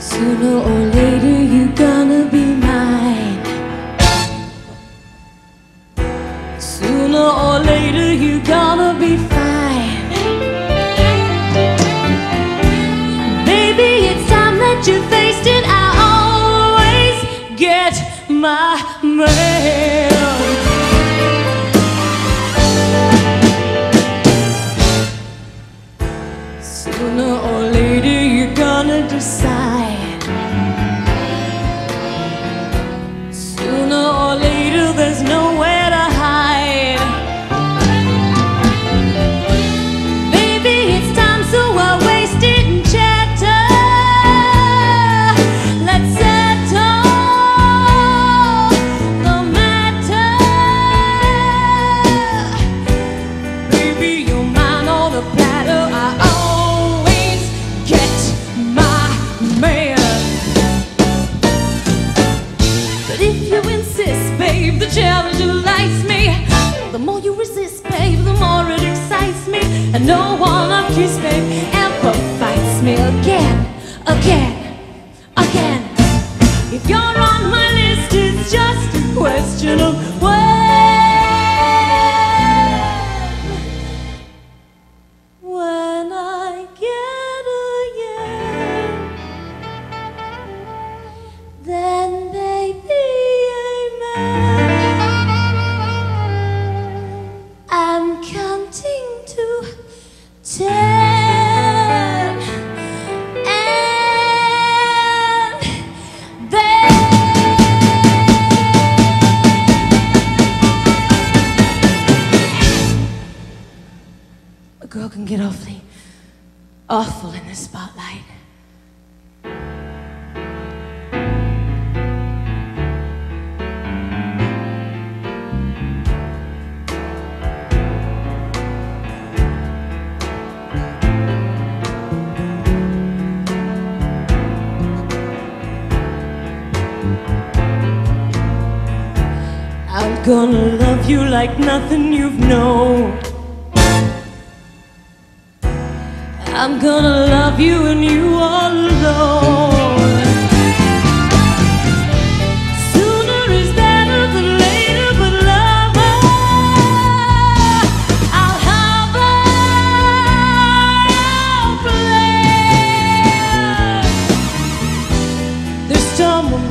Sooner or later you're gonna be mine. Sooner or later you're gonna be fine. Baby, it's time that you faced it. I always get my man. Sooner or later you're gonna decide. No one of kiss, babe, ever fights me again, again, again. If you're on my list, it's just a question of when. Can get awfully awful in the spotlight. I'm gonna love you like nothing you've known. I'm gonna love you and you alone. Sooner is better than later But lover, uh, I'll have a plan There's someone